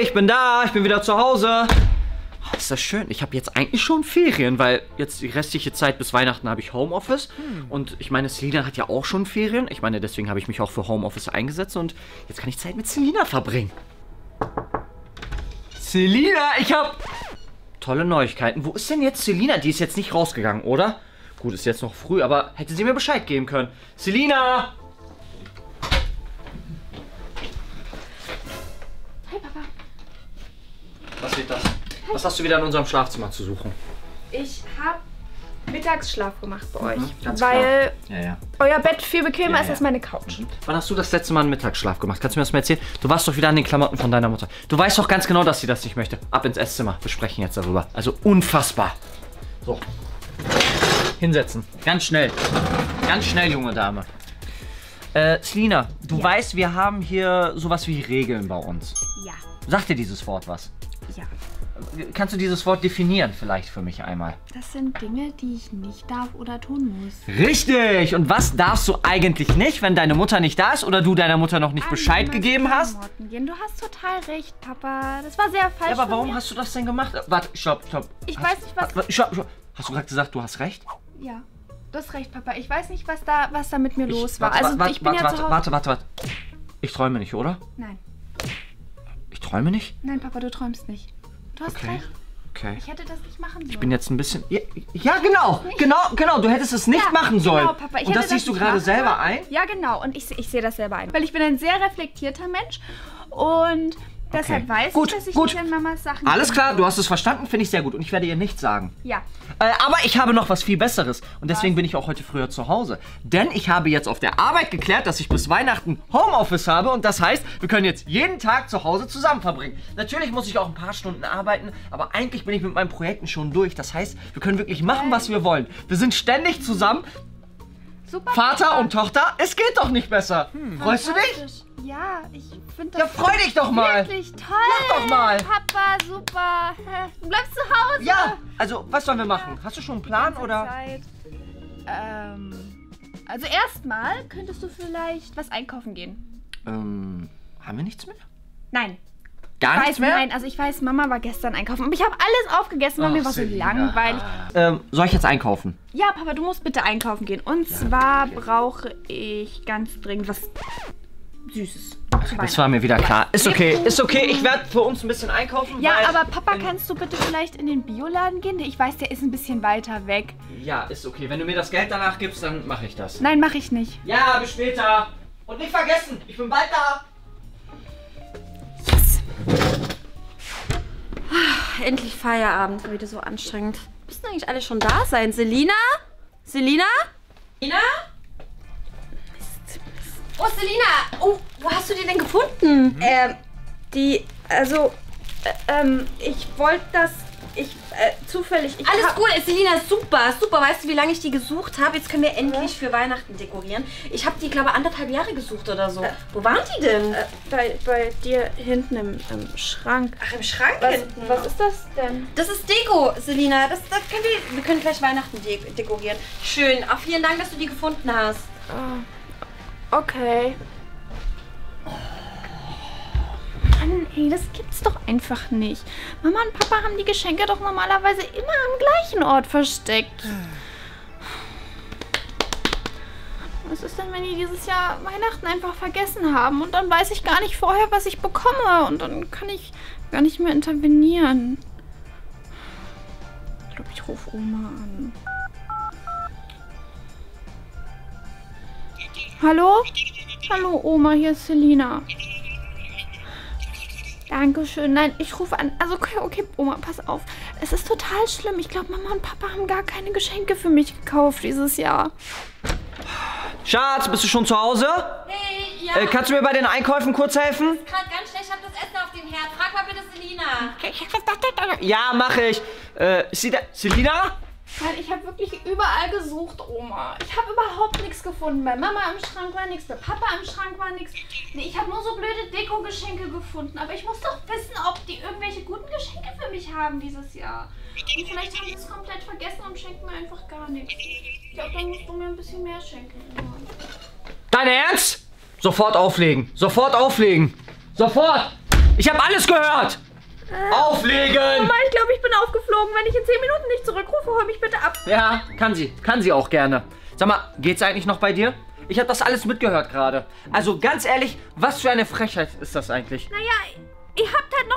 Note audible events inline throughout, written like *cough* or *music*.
ich bin da, ich bin wieder zu Hause. Oh, ist das schön. Ich habe jetzt eigentlich schon Ferien, weil jetzt die restliche Zeit bis Weihnachten habe ich Homeoffice. Und ich meine, Selina hat ja auch schon Ferien. Ich meine, deswegen habe ich mich auch für Homeoffice eingesetzt und jetzt kann ich Zeit mit Selina verbringen. Selina, ich habe tolle Neuigkeiten. Wo ist denn jetzt Selina? Die ist jetzt nicht rausgegangen, oder? Gut, ist jetzt noch früh, aber hätte sie mir Bescheid geben können. Selina! Was wird das? Was hast du wieder in unserem Schlafzimmer zu suchen? Ich habe Mittagsschlaf gemacht bei euch, Mhm, ganz weil Ja, ja. euer Bett viel bequemer Ja, ist ja. als meine Couch. Wann hast du das letzte Mal einen Mittagsschlaf gemacht? Kannst du mir das mal erzählen? Du warst doch wieder an den Klamotten von deiner Mutter. Du weißt doch ganz genau, dass sie das nicht möchte. Ab ins Esszimmer. Wir sprechen jetzt darüber. Also unfassbar. So. Hinsetzen. Ganz schnell. Ganz schnell, junge Dame. Äh, Selina, du Ja. weißt, wir haben hier sowas wie Regeln bei uns. Ja, Sagt dir dieses Wort was? Ja. Kannst du dieses Wort definieren vielleicht für mich einmal? Das sind Dinge, die ich nicht darf oder tun muss. Richtig! Und was darfst du eigentlich nicht, wenn deine Mutter nicht da ist oder du deiner Mutter noch nicht Bescheid Niemals gegeben hast? Gehen. Du hast total recht, Papa. Das war sehr falsch. Ja, aber warum mir. hast du das denn gemacht? Warte, stopp, stopp. Ich hast, weiß nicht, was- Warte, stopp, stopp. Hast du gerade gesagt, du hast recht? Ja, du hast recht, Papa. Ich weiß nicht, was da, was da mit mir los ich, war. Warte, also warte, ich bin warte, ja warte, warte, warte, warte. Ich träume nicht, oder? Nein, Ich träume nicht? nein, Papa, du träumst nicht. Du hast Okay. recht. Okay. Ich hätte das nicht machen sollen. Ich bin jetzt ein bisschen. Ja, ja genau, genau, genau. Du hättest es nicht Ja, machen sollen. Genau, Papa. Ich Und das siehst du gerade selber ein? Ja, genau. Und ich, ich sehe das selber ein. Weil ich bin ein sehr reflektierter Mensch. Und deshalb weiß Gut, ich, dass ich gut. nicht an Mamas Sachen... Alles klar, du hast es verstanden, finde ich sehr gut. Und ich werde ihr nichts sagen. Ja. Äh, aber ich habe noch was viel Besseres. Und deswegen bin ich auch heute früher zu Hause. Denn ich habe jetzt auf der Arbeit geklärt, dass ich bis Weihnachten Homeoffice habe. Und das heißt, wir können jetzt jeden Tag zu Hause zusammen verbringen. Natürlich muss ich auch ein paar Stunden arbeiten. Aber eigentlich bin ich mit meinen Projekten schon durch. Das heißt, wir können wirklich machen, was wir wollen. Wir sind ständig zusammen. Super. Vater Papa. und Tochter. Es geht doch nicht besser. Freust du dich? Ja, ich finde Ja, das freu dich doch mal. wirklich toll. Mach doch mal. Papa, super. Du bleibst zu Hause. Ja, also, was sollen wir machen? Hast du schon einen Plan oder? Zeit. Ähm, also erstmal könntest du vielleicht was einkaufen gehen. Ähm, haben wir nichts mehr? Nein. Gar Ich nichts weiß, mehr? nein, also ich weiß, Mama war gestern einkaufen. Aber ich habe alles aufgegessen, weil Ach, mir war so langweilig. Ähm, soll ich jetzt einkaufen? Ja, Papa, du musst bitte einkaufen gehen. Und zwar brauche ich ganz dringend was Süßes. zu Das war mir wieder klar. Ist okay, ist okay. Ich werde für uns ein bisschen einkaufen. Ja, weil- aber Papa, kannst du bitte vielleicht in den Bioladen gehen? Ich weiß, der ist ein bisschen weiter weg. Ja, ist okay. Wenn du mir das Geld danach gibst, dann mache ich das. Nein, mache ich nicht. Ja, bis später. Und nicht vergessen, ich bin bald da. Endlich Feierabend, war wieder so anstrengend. Müssen eigentlich alle schon da sein? Selina? Selina? Selina? Oh, Selina! Oh, wo hast du die denn gefunden? Ähm, die, also, äh, ähm, ich wollte das, ich, äh, zufällig, ich Alles gut, Selina, super, super. Weißt du, wie lange ich die gesucht habe? Jetzt können wir endlich für Weihnachten dekorieren. Ich habe die, glaube ich, anderthalb Jahre gesucht oder so. wo waren die denn? Äh, bei, bei dir hinten im, im Schrank. Ach, im Schrank Was, hinten. was ist das denn? Das ist Deko, Selina. Das, das können wir, wir können gleich Weihnachten de dekorieren. Schön. Auch vielen Dank, dass du die gefunden hast. Okay. Mann, ey, das gibt's doch einfach nicht. Mama und Papa haben die Geschenke doch normalerweise immer am gleichen Ort versteckt. Was ist denn, wenn die dieses Jahr Weihnachten einfach vergessen haben und dann weiß ich gar nicht vorher, was ich bekomme und dann kann ich gar nicht mehr intervenieren. Ich glaube, ich rufe Oma an. Hallo? Hallo Oma, hier ist Selina. Dankeschön. Nein, ich rufe an. Also okay, okay, Oma, pass auf. Es ist total schlimm. Ich glaube, Mama und Papa haben gar keine Geschenke für mich gekauft dieses Jahr. Schatz, bist du schon zu Hause? Hey, ja. Äh, kannst du mir bei den Einkäufen kurz helfen? gerade ganz schlecht. Ich habe das Essen auf dem Herd. Frag mal bitte Selina. Ja, mache ich. Äh, ist sie da? Selina? Nein, ich habe wirklich überall gesucht, Oma. Ich habe überhaupt nichts gefunden. Bei Mama im Schrank war nichts, bei Papa im Schrank war nichts. Nee, ich habe nur so blöde Deko-Geschenke gefunden. Aber ich muss doch wissen, ob die irgendwelche guten Geschenke für mich haben dieses Jahr. Und vielleicht haben sie es komplett vergessen und schenken mir einfach gar nichts. Ich glaube, dann musst du mir ein bisschen mehr schenken. Dein Ernst? Sofort auflegen. Sofort auflegen. Sofort. Ich habe alles gehört. Auflegen. Mama, ich glaube, ich bin aufgeflogen. Wenn ich in 10 Minuten nicht zurückrufe, hol mich bitte ab. Ja, kann sie. Kann sie auch gerne. Sag mal, geht's eigentlich noch bei dir? Ich habe das alles mitgehört gerade. Also ganz ehrlich, was für eine Frechheit ist das eigentlich? Naja, ihr habt halt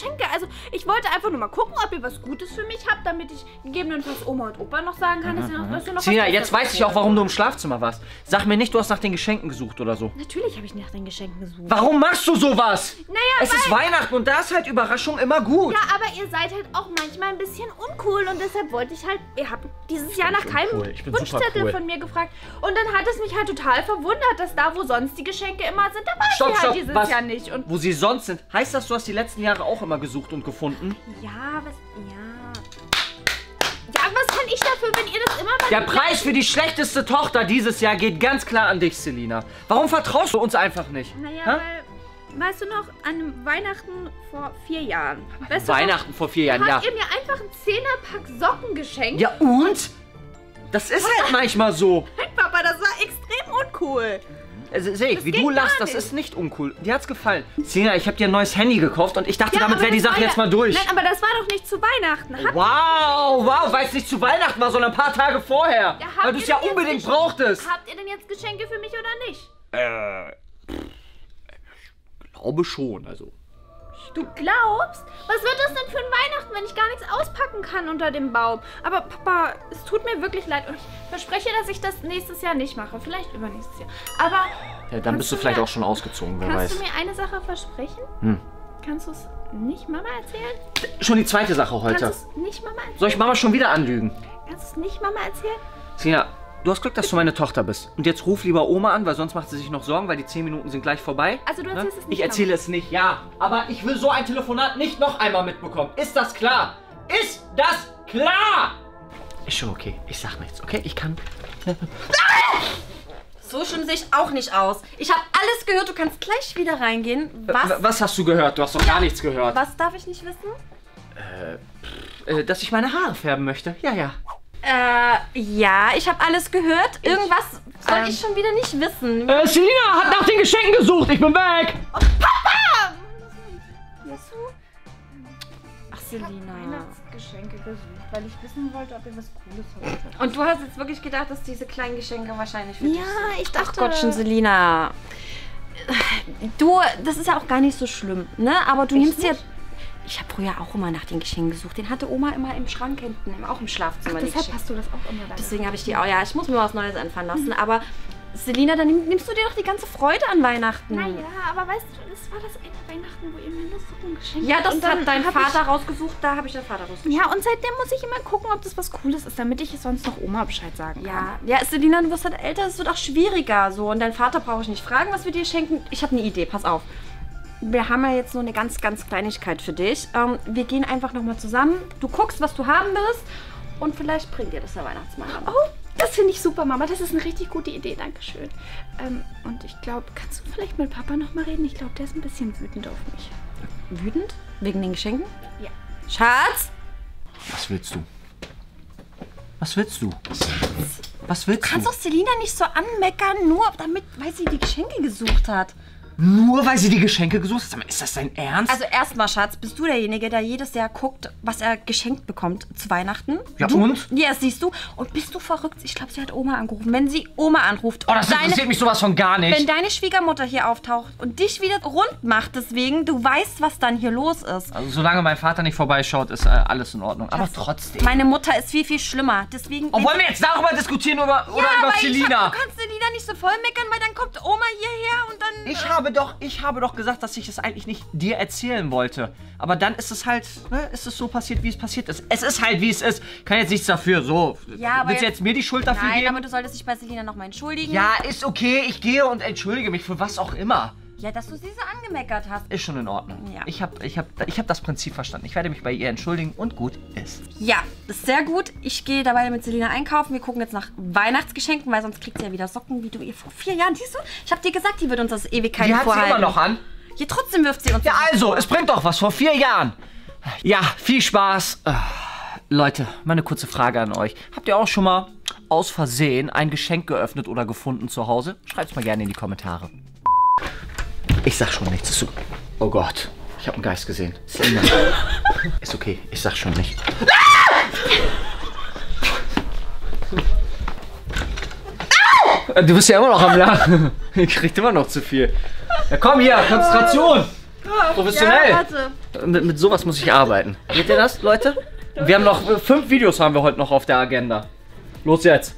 Geschenke. Also, ich wollte einfach nur mal gucken, ob ihr was Gutes für mich habt, damit ich gegebenenfalls Oma und Opa noch sagen kann, dass ihr noch, dass ihr noch Sina, was jetzt weiß ich auch, warum du im Schlafzimmer warst. Sag mir nicht, du hast nach den Geschenken gesucht oder so. Natürlich habe ich nach den Geschenken gesucht. Warum machst du sowas? Naja, Es ist Weihnachten und da ist halt Überraschung immer gut. Ja, aber ihr seid halt auch manchmal ein bisschen uncool und deshalb wollte ich halt, ihr habt dieses Jahr nach keinem cool. Ich bin super Wunschzettel cool. von mir gefragt. Und dann hat es mich halt total verwundert, dass da, wo sonst die Geschenke immer sind, da war Stopp, sie halt stopp, dieses was? Jahr nicht. Und Wo sie sonst sind. Heißt das, du hast die letzten Jahre auch immer gesucht und gefunden? ja, was, ja. Ja, was kann ich dafür, wenn ihr das immer bei Der Preis für die schlechteste Tochter dieses Jahr geht ganz klar an dich, Selina. Warum vertraust du uns einfach nicht? Naja, Hä? weil, weißt du noch, an Weihnachten vor vier Jahren. Weißt du Weihnachten vor vier noch, Jahren, ja. habt ihr mir einfach einen Zehnerpack Socken geschenkt? Ja und? Das ist halt *laughs* manchmal so. Nein, Papa, das war extrem uncool. Also, sehe ich, Das wie du lachst, das ist nicht uncool. Dir hat's gefallen. Selina, ich habe dir ein neues Handy gekauft und ich dachte, damit aber wäre die war Sache ja- jetzt mal durch. Nein, aber das war doch nicht zu Weihnachten. Habt Wow, wow, weil es nicht zu Weihnachten war, sondern ein paar Tage vorher. Ja, weil du es ja unbedingt brauchtest. Habt ihr denn jetzt Geschenke für mich oder nicht? Äh, glaube schon, also. Du glaubst? Was wird das denn für ein Weihnachten, wenn ich gar nichts auspacken kann unter dem Baum? Aber Papa, es tut mir wirklich leid und ich verspreche, dass ich das nächstes Jahr nicht mache. Vielleicht übernächstes Jahr. Aber Ja, dann Kannst bist du vielleicht mir- auch schon ausgezogen, wer kannst weiß. du mir eine Sache versprechen? Hm. Kannst du es nicht Mama erzählen? Schon die zweite Sache heute. Kannst du es nicht Mama erzählen? Soll ich Mama schon wieder anlügen? Kannst du es nicht Mama erzählen? Sina, du hast Glück, dass du meine Tochter bist. Und jetzt ruf lieber Oma an, weil sonst macht sie sich noch Sorgen, weil die 10 Minuten sind gleich vorbei. Also du Ne? erzählst es nicht Ich erzähle es nicht, ja. Aber ich will so ein Telefonat nicht noch einmal mitbekommen. Ist das klar? Ist das klar? Ist schon okay. Ich sag nichts, okay? Ich kann. So schlimm sehe ich auch nicht aus. Ich habe alles gehört, du kannst gleich wieder reingehen. Was, W- Was hast du gehört? Du hast doch gar nichts gehört. was darf ich nicht wissen? Äh, dass ich meine Haare färben möchte. Ja, ja. Äh, ja, ich habe alles gehört. Irgendwas soll ähm, ich schon wieder nicht wissen. Äh, Selina hat nach den Geschenken gesucht. Ich bin weg. Ach, Selina. Weihnachtsgeschenke gesucht, weil ich wissen wollte, ob ihr was Cooles habt. Und du hast jetzt wirklich gedacht, dass diese kleinen Geschenke wahrscheinlich für dich sind? Ja, ich Ach dachte... Gottchen, Selina. Du, das ist ja auch gar nicht so schlimm, ne? Aber du nimmst ja... Ich habe früher auch immer nach den Geschenken gesucht. Den hatte Oma immer im Schrank hinten, auch im Schlafzimmer. die Deshalb hast du das auch immer da. Deswegen habe ich die auch. Ja, ich muss mir was Neues anfangen lassen. Aber Selina, dann nimm, nimmst du dir doch die ganze Freude an Weihnachten. Naja, aber weißt du, das war das eine Weihnachten, wo ihr mir nur Socken geschenkt Ja, habt. das Und dann hat dein Vater rausgesucht. Da habe ich deinen Vater rausgesucht. Ja, und seitdem muss ich immer gucken, ob das was Cooles ist, damit ich es sonst noch Oma Bescheid sagen kann. Ja, ja, Selina, du wirst halt älter, es wird auch schwieriger so. Und dein Vater brauche ich nicht fragen, was wir dir schenken. Ich habe eine Idee, pass auf. Wir haben ja jetzt nur eine ganz, ganz Kleinigkeit für dich. Ähm, wir gehen einfach nochmal zusammen. Du guckst, was du haben willst. Und vielleicht bringt dir das der Weihnachtsmann. Oh, das finde ich super, Mama. Das ist eine richtig gute Idee. Dankeschön. Ähm, und ich glaube, kannst du vielleicht mit Papa nochmal reden? Ich glaube, der ist ein bisschen wütend auf mich. Wütend? Wegen den Geschenken? Ja. Schatz? Was willst du? Was willst du? Was willst Kannst du? doch Selina nicht so anmeckern, nur damit, weil sie die Geschenke gesucht hat. Nur weil sie die Geschenke gesucht hat? Sag mal, Ist das dein Ernst? Also erstmal, Schatz, bist du derjenige, der jedes Jahr guckt, was er geschenkt bekommt zu Weihnachten? Ja, du? und? Ja, siehst du. Und bist du verrückt? Ich glaube, sie hat Oma angerufen. Wenn sie Oma anruft, oh, das deine, interessiert mich sowas von gar nicht. wenn deine Schwiegermutter hier auftaucht und dich wieder rund macht, deswegen, du weißt, was dann hier los ist. Also solange mein Vater nicht vorbeischaut, ist äh, alles in Ordnung. Aber trotzdem. Meine Mutter ist viel, viel schlimmer. Deswegen. Oh, wollen wir jetzt darüber diskutieren oder, oder über aber ich Selina? hab, du kannst Selina nicht so voll meckern, weil dann kommt Oma hierher und dann. Ich habe doch, ich habe doch gesagt, dass ich es eigentlich nicht dir erzählen wollte. Aber dann ist es halt, ne, ist es so passiert, wie es passiert ist. Es ist halt, wie es ist. Kann jetzt nichts dafür. So. Ja, aber Willst du jetzt- mir die Schuld dafür Nein, geben? aber du solltest dich bei Selina nochmal entschuldigen. ja, ist okay. Ich gehe und entschuldige mich für was auch immer. Ja, dass du sie so angemeckert hast. Ist schon in Ordnung. Ja. Ich habe ich hab, ich hab das Prinzip verstanden. Ich werde mich bei ihr entschuldigen und gut ist. Ja, ist sehr gut. Ich gehe dabei mit Selina einkaufen. Wir gucken jetzt nach Weihnachtsgeschenken, weil sonst kriegt sie ja wieder Socken, wie du ihr vor vier Jahren. Siehst du? Ich habe dir gesagt, die wird uns das Ewigkeiten Die hat sie vorhalten. immer noch an. Ja, trotzdem wirft sie uns. Ja, also, es bringt doch was. Vor vier Jahren. Ja, viel Spaß. Äh, Leute, meine kurze Frage an euch. Habt ihr auch schon mal aus Versehen ein Geschenk geöffnet oder gefunden zu Hause? Schreibt's mal gerne in die Kommentare. Ich sag schon nichts. Ist so oh Gott. Ich habe einen Geist gesehen. Selina. *laughs* Ist okay, ich sag's schon nicht. Ah! Du bist ja immer noch am Lachen. *laughs* Ihr kriegt immer noch zu viel. Ja, komm hier, Konzentration. Professionell. Ja, warte. Mit, mit sowas muss ich arbeiten. Seht ihr das, Leute? Wir haben noch fünf Videos haben wir heute noch auf der Agenda. Los jetzt.